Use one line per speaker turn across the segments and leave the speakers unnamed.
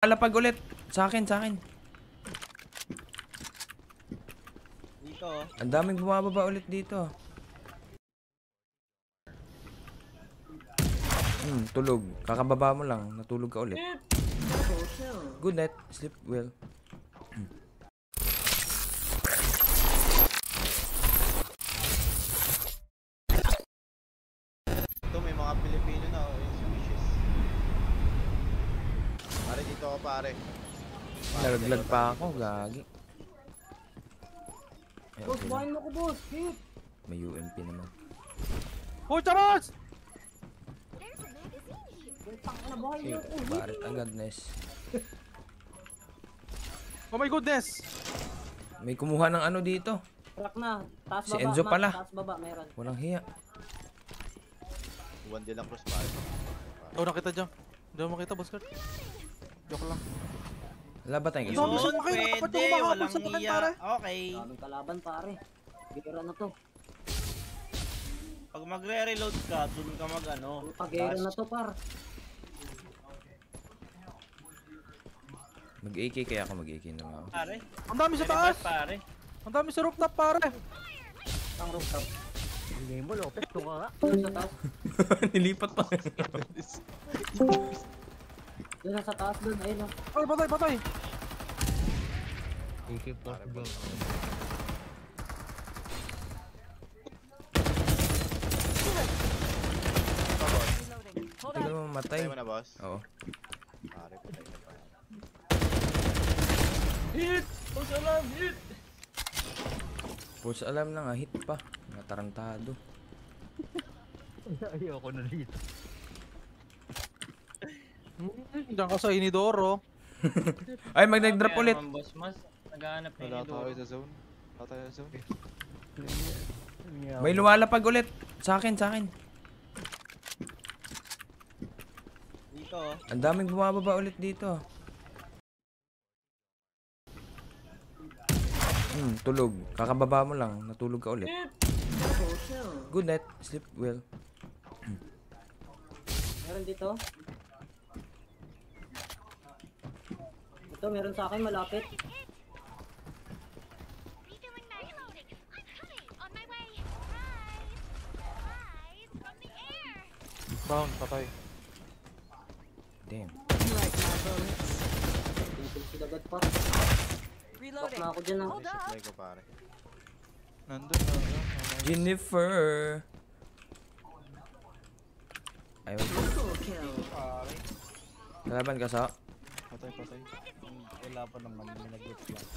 Alapag ulit. Sa akin, sa akin.
Dito oh.
Ang daming bumababa ulit dito. Hmm, tulog. Kakababa mo lang. Natulog ka ulit. Good night. Sleep well.
Ito may mga Pilipino na oh, yung suspicious. Pare dito ako pare.
Nalaglag pa ako. Gagi.
Boss,
lang.
bahin mo ko, boss. Hit.
May UMP naman.
Oh, charos!
Putang na, bahin
Okay,
mo ko. Hit.
barit agad, Nes.
Oh my goodness!
May kumuha ng ano dito.
Crack na. Taas
Si
baba.
Enzo
Matt.
pala.
Taas baba, meron.
Walang hiya.
Juan de la Cruz pare.
Oh, nakita dyan. Hindi mo makita, boss Kurt. Joke lang.
Wala ba tayong
Yun, pwede,
walang iya. Okay.
Daming kalaban, pare. Bira na to.
Pag magre-reload ka, dun ka mag ano.
Pagera na to, par.
Mag-AK kaya ako mag-AK na lang ako.
Pare.
Ang dami sa taas!
Pare.
Ang dami sa rooftop, pare!
Ang rooftop.
Hindi mo, Lopez, tunga nga.
Doon sa taas.
Nilipat pa.
Doon sa taas, doon. Ayun, oh.
Ay, patay, patay!
AK possible.
Hindi ka naman matay.
Tayo mo na boss.
Oo.
Pare, patay na pa.
Hit! Push alarm, hit!
Pulse alarm na nga, hit pa. Mga tarantado.
Ayoko na dito.
Hmm, Diyan ka sa Inidoro.
Ay, mag nag-drop
Kaya
ulit.
boss, mas naghahanap na
Wala tayo sa zone. Wala tayo sa zone.
May lumalapag ulit. Sa akin, sa akin.
Dito oh.
Ang daming bumababa ulit dito. Hmm, tulog. Kakababa mo lang. Natulog ka ulit. Good night. Sleep well.
Meron dito. Ito, meron sa akin malapit.
Down, patay.
Damn.
Tingin sila agad, par. Lock na ako dyan, ah.
May supply ko pare.
Nandun, nandun.
Jennifer. Ayun. Kalaban ka sa?
Patay, patay. Wala pa naman, may nag-gets lang.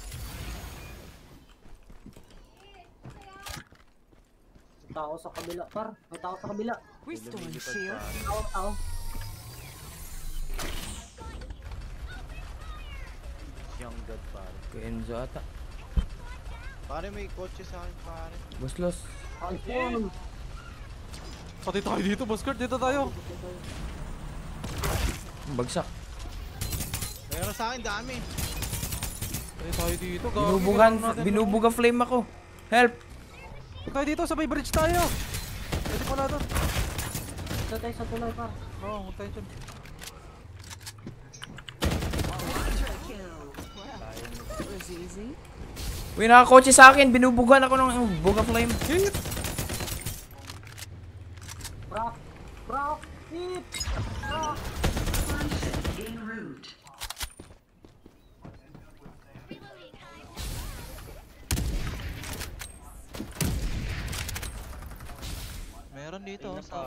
Tao sa kabila, par. May tao sa kabila.
Restoring shield.
Tao, tao.
Young God pare.
Kay Enzo ata.
Pare may kotse sa akin pare.
Boss loss.
Confirm.
Patay tayo dito, boss Kurt. Dito tayo.
Bagsak.
Meron sa akin dami.
Patay tayo dito. gagi.
Binubugan,
Kailangan natin-
binubuga flame ako. Help!
Tayo dito, sa may bridge tayo. Pwede pala doon.
Ito tayo sa tuloy, par.
Oo, oh, tayo dyan.
Uy, nakakotse sa akin. Binubugan ako ng uh, buga flame.
Hit!
Rock. Rock. Hit. Rock.
Reloading.
Meron dito, oh, sa...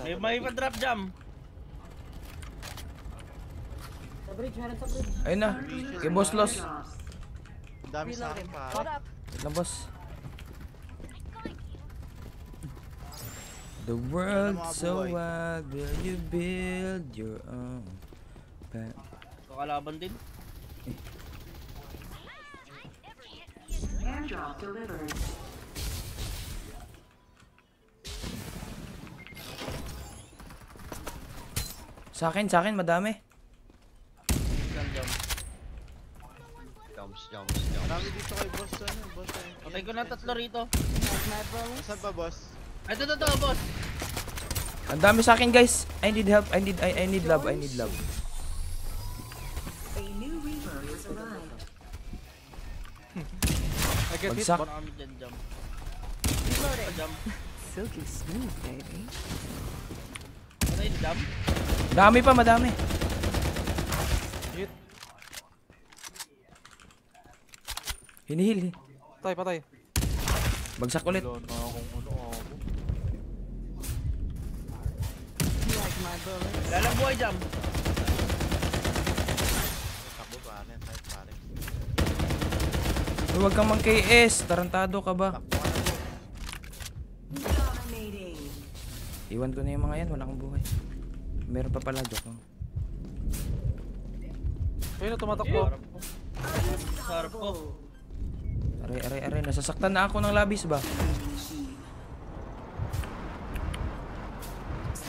May may pa drop jam.
Sa bridge, meron sa bridge.
Ayun na. Kay boss loss.
Ang dami sa akin pare.
Wait lang, boss. The world
mga
so wild, will you build your own? Pa-
Kakalaban din.
Sa akin, sa akin, madami.
Jumps, jumps, jumps. Marami dito kay boss ano, boss. eh.
Patay ko na tatlo rito.
Saan pa boss?
Ay, ito, ito, ito, boss.
Ang dami sa akin, guys. I need help. I need I, I need love. I need love.
I get hit.
Marami dyan. Jam.
Silky smooth, baby.
Na jam.
Dami pa, madami.
Hit.
Hinihil.
Patay, patay.
Bagsak ulit.
Wala na akong ano ako.
Like my bullet.
Buhay
pare, tayo pare.
Uy, Huwag kang mang KS. Tarantado ka ba? Iwan ko na yung mga yan. Wala kang buhay. Meron pa pala. Joke lang.
Ayun na, tumatakbo.
Sarap ko. Sarap ko.
Aray, aray, aray. Nasasaktan na ako ng labis ba?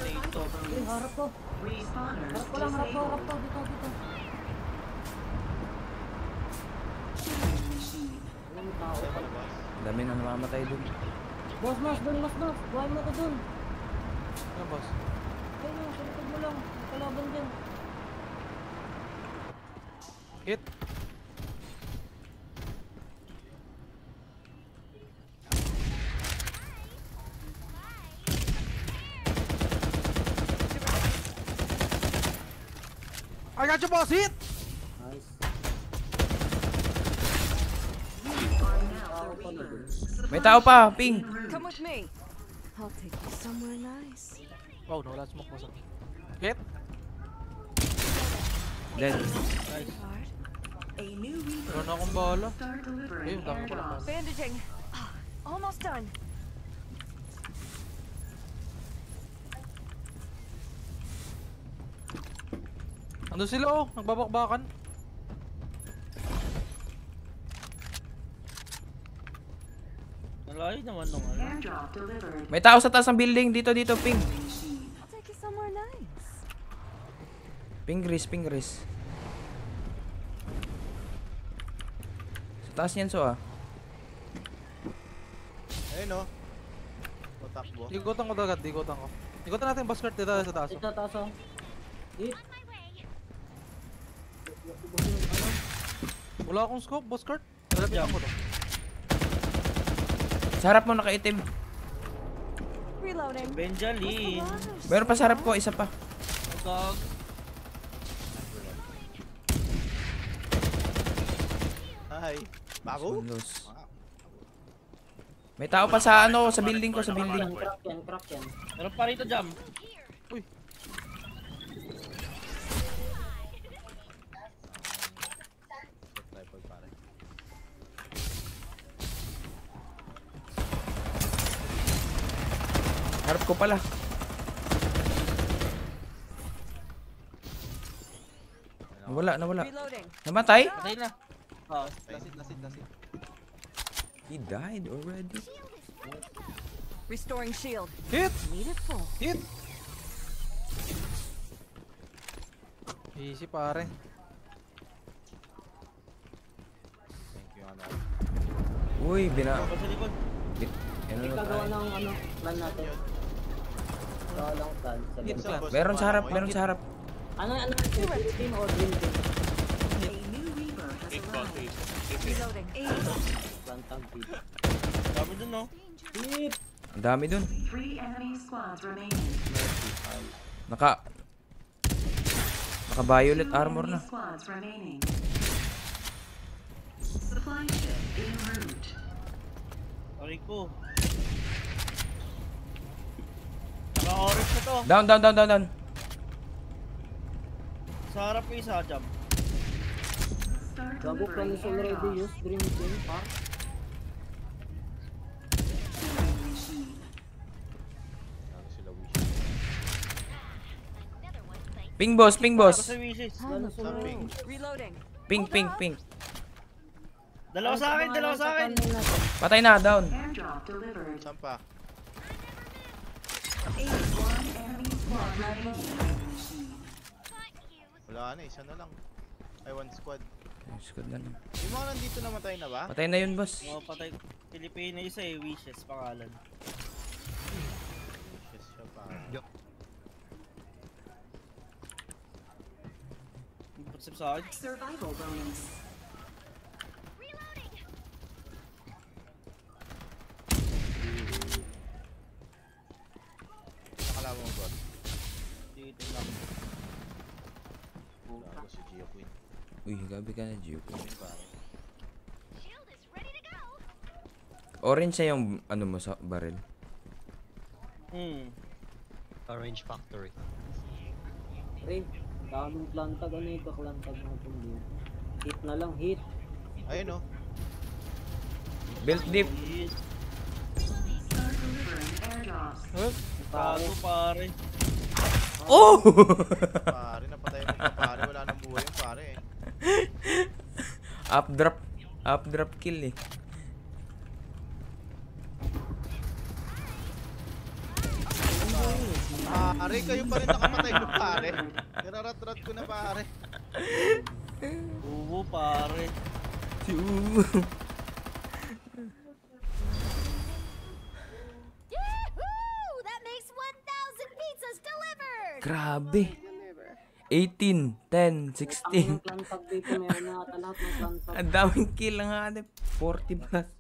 Dito.
Uy, harap ko. Harap ko lang, harap ko, harap ko. Dito, dito.
Dami na namamatay dun.
Boss, boss, dun, boss, boss. Buhay mo ko dun.
Ano, boss?
Ayun, likod mo lang. Kalaban dyan.
Hit. I got you, boss! Hit!
Nice.
May tao pa. Ping.
Come with me. I'll take you somewhere nice.
Oh, no, wala smoke, boss. Hit!
Dead.
Hard.
Wala na akong bala. Ayun, dami ko lang.
Bandaging. Almost done.
Ando sila, oh. Nagbabakbakan.
Nalayo naman nung ano.
May tao sa taas ng building. Dito, dito. Ping.
I'll take you somewhere nice.
Ping Gris, ping Gris. Sa taas niyan so ah.
Ayun o. O takbo.
Igutan ko agad, igutan ko. Igutan natin yung basket dito sa taas.
Ito, taas oh.
On my way.
Wala akong scope, boss Kurt. Lalapitan ko to.
Sa harap mo nakaitim.
Reloading.
Benjamin.
Meron pa sa harap ko, isa pa.
Gag.
Hi. Bago?
Sunlos. May tao pa sa ano, sa building ko, sa building.
Crack yan, crack yan.
Meron pa rito jam.
Pare.
Harap ko pala. Nawala, nawala. Namatay?
Patay na. Oh,
Lasit, lasit, lasit.
He died already.
Restoring shield.
Hit!
Need it full.
Hit! Easy pare.
Thank you, ano.
Uy, bina...
pa sa likod.
Bi ano na tayo?
ng ano, plan natin. Gawa lang plan.
Meron sa harap, meron sa harap.
Ano, ano, green team or green team?
Reloading.
Team.
Dami dun no.
Hit!
Ang dami dun. Naka... Naka-violet armor na.
Ko. Naka-orange na to.
Down, down, down, down, down.
Sa harap isa jam.
Gago plan is already used?
Ano.
Another one bite.
Ping boss, ping boss.
Ano
Samping.
Reloading.
Ping, ping, ping.
Dalawa sa akin, dalawa sa akin.
Patay na, down.
Saan pa? Wala na, isa na lang. Ay, one squad.
Ayos ko na lang.
Yung mga nandito namatay na ba?
Patay na yun, boss.
Oo, patay. Pilipino isa eh, Wishes pangalan.
Wishes siya pangalan.
Yo. Pagsip sa akin.
Survival bonus.
To go.
Orange siya yung ano mo sa barrel.
Hmm.
Orange Factory.
Pre, daming plantag. Ano yung kaklantag natin dito? Hit na lang, hit.
Ayun oh.
Belt dip.
Yes.
Well,
Tago pare.
Oh!
Pare, napatay mo pa pare. Wala nang buhay yung pare eh.
Up drop. Up drop kill eh.
Pare, kayo pa rin nakapatay mo pare. Kinarat-rat ko na pare.
Ubo pare.
Yahoo! That makes 1,000 pizzas delivered.
Grabe. 18, 10, 16.
Ang.
Ang daming kill nga. 40 plus.